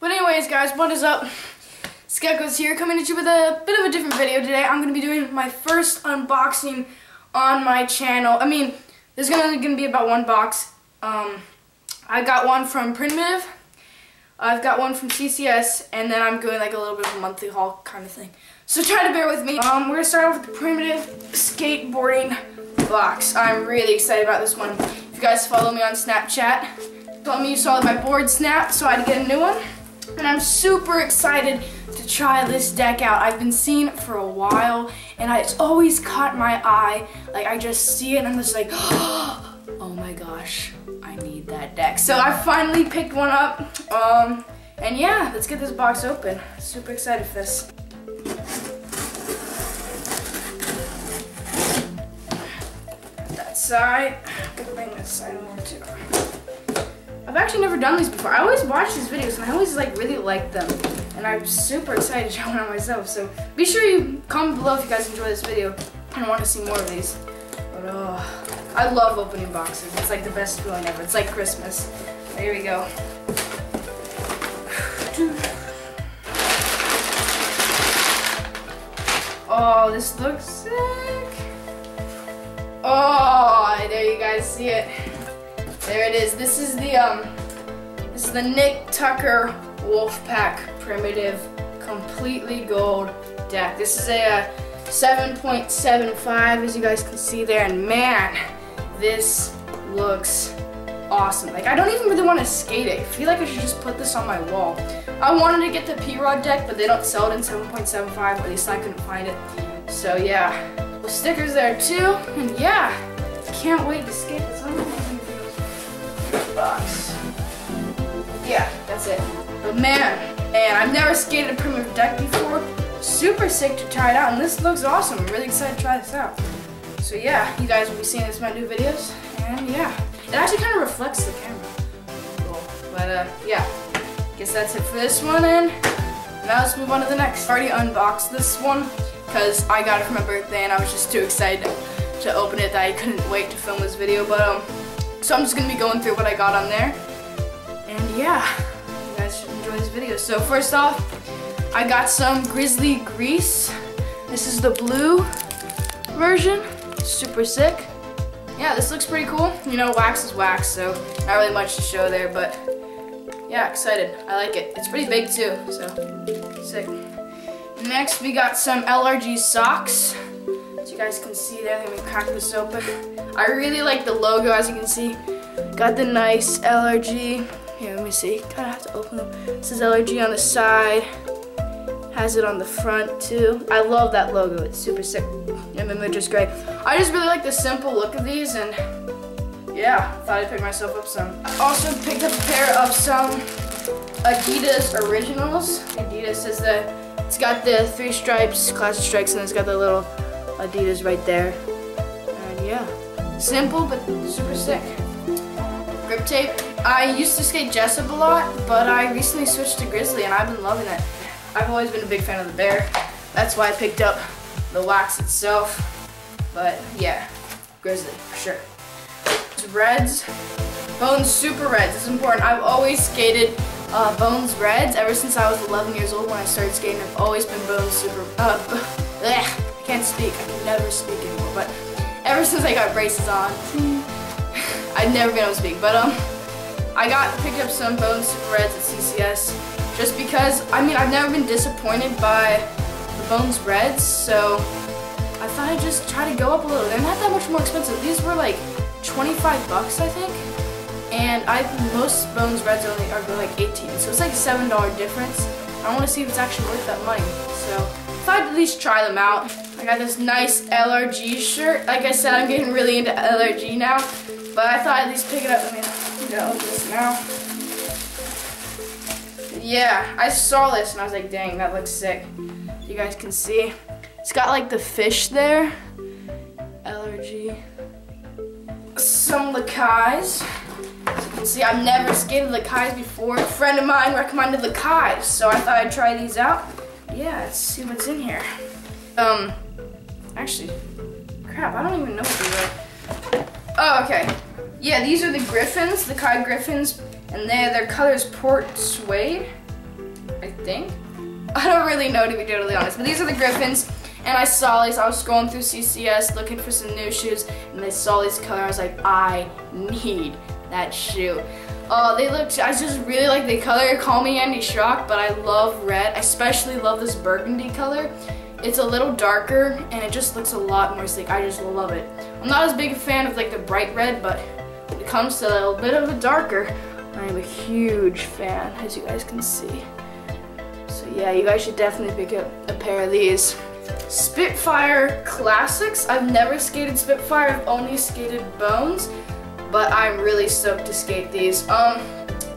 But anyways, guys, what is up? Skekos here, coming at you with a bit of a different video today. I'm going to be doing my first unboxing on my channel. I mean, there's going to be about one box. Um, I got one from Primitive. I've got one from CCS, and then I'm doing like a little bit of a monthly haul kind of thing. So try to bear with me. Um, we're going to start off with the Primitive skateboarding box. I'm really excited about this one. If you guys follow me on Snapchat, told me you saw that my board snapped, so I had to get a new one. And I'm super excited to try this deck out. I've been seeing it for a while, and it's always caught my eye. Like, I just see it, and I'm just like, oh my gosh, I need that deck. So I finally picked one up, um, and yeah, let's get this box open. Super excited for this. Side, good bring this side over too. I've actually never done these before. I always watch these videos and I always like really like them. And I'm super excited to try one on myself. So be sure you comment below if you guys enjoy this video and want to see more of these. But oh, I love opening boxes. It's like the best feeling ever. It's like Christmas. There we go. Oh, this looks sick. Oh, guys see it. There it is. This is the um this is the Nick Tucker Wolfpack Primitive Completely Gold deck. This is a, uh, 7.75 as you guys can see there and man, this looks awesome. Like I don't even really want to skate it. I feel like I should just put this on my wall. I wanted to get the P-Rod deck, but they don't sell it in 7.75, at least I couldn't find it. So yeah, the stickers there too, and yeah, can't wait to skate this. Box. Yeah, that's it. But man, and I've never skated a primitive deck before. Super sick to try it out, and this looks awesome. I'm really excited to try this out. So yeah, you guys will be seeing this in my new videos, and yeah. It actually kind of reflects the camera. Cool. But uh, yeah, guess that's it for this one, and now let's move on to the next. I already unboxed this one, because I got it for my birthday, and I was just too excited to open it that I couldn't wait to film this video, but um, so I'm just to be going through what I got on there, and yeah, you guys should enjoy this video. So first off, I got some Grizzly Grease. This is the blue version, super sick yeah, this looks pretty cool. You know, wax is wax, so not really much to show there, but yeah, excited. I like it. It's pretty big too, so sick. Next, we got some LRG socks. Guys can see there, let me crack this open. I really like the logo, as you can see. Got the nice LRG. Here, let me see. Kind of have to open them. This is LRG on the side. Has it on the front too. I love that logo. It's super sick. And then they're just great. I just really like the simple look of these and yeah, thought I'd pick myself up some. I also picked up a pair of some Adidas Originals. Adidas is the, it's got the three stripes, classic stripes, and it's got the little Adidas right there. And yeah, simple but super sick. Grip tape. I used to skate Jessup a lot, but I recently switched to Grizzly and I've been loving it. I've always been a big fan of the bear. That's why I picked up the wax itself. But yeah, Grizzly for sure. It's Reds, Bones Super Reds. It's important. I've always skated uh, Bones Reds ever since I was 11 years old when I started skating. I've always been Bones Super. Uh, bleh, can't speak. I can never speak anymore. But ever since I got braces on, I've never been able to speak. But um, I got picked up some Bones Super Reds at CCS just because, I mean, I've never been disappointed by the Bones Reds, so I thought I'd just try to go up a little. They're not that much more expensive. These were like 25 bucks, I think. And I most Bones Reds only are like 18, so it's like a $7 difference. I want to see if it's actually worth that money. So I thought I'd at least try them out. I got this nice LRG shirt. Like I said, I'm getting really into LRG now, but I thought I'd at least pick it up. I mean, gonna open this now. Yeah, I saw this and I was like, dang, that looks sick. You guys can see. It's got like the fish there. LRG. Some Lakais. You can see, I've never skated Lakais before. A friend of mine recommended Lakais, so I thought I'd try these out. Yeah, let's see what's in here. Um, actually, crap, I don't even know what these are. Oh, okay. yeah, these are the Griffins, the Kai Griffins, and they, their color is Port Suede, I think. I don't really know to be totally honest, but these are the Griffins. And I saw these, I was scrolling through CCS looking for some new shoes, and I saw these colors. I was like, I need that shoe. Uh, they look, I just really like the color. Call me Andy Schrock, but I love red. I especially love this burgundy color. It's a little darker, and it just looks a lot more sleek. I just love it. I'm not as big a fan of like the bright red, but when it comes to a little bit of a darker, I'm a huge fan, as you guys can see. So yeah, you guys should definitely pick up a pair of these. Spitfire Classics. I've never skated Spitfire, I've only skated Bones, but I'm really stoked to skate these. Um,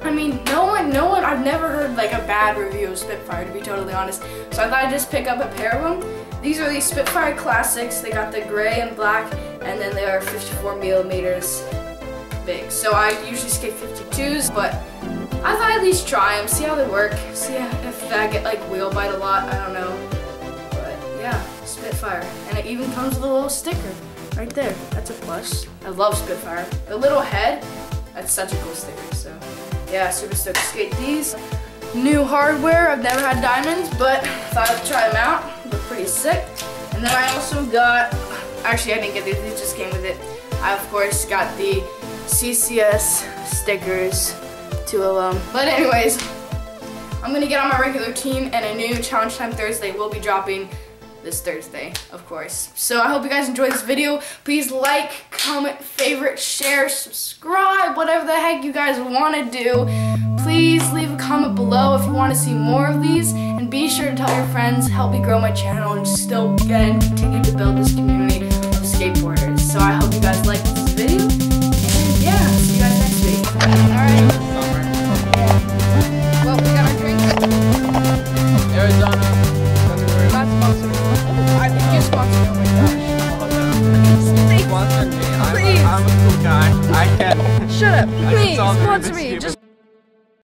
I mean, no one, no one, I've never heard like a bad review of Spitfire to be totally honest. So I thought I'd just pick up a pair of them. These are the Spitfire Classics. They got the gray and black, and then they are 54 millimeters big. So I usually skate 52s, but I thought I'd at least try them, see how they work, see if I get like wheel bite a lot, I don't know. But yeah, Spitfire. And it even comes with a little sticker right there. That's a plus. I love Spitfire. The little head, that's such a cool sticker, so yeah, super stoked to skate these. New hardware, I've never had diamonds, but thought I'd try them out. They look pretty sick. And then I also got, actually I didn't get these, these just came with it. I of course got the CCS stickers two of them. But anyways, I'm gonna get on my regular team and a new Challenge Time Thursday will be dropping this Thursday, of course. So I hope you guys enjoyed this video. Please like, comment, favorite, share, subscribe, whatever the heck you guys want to do. Please leave a comment below if you want to see more of these. And be sure to tell your friends, help me grow my channel and still get and continue to build this community of skateboarders. So I hope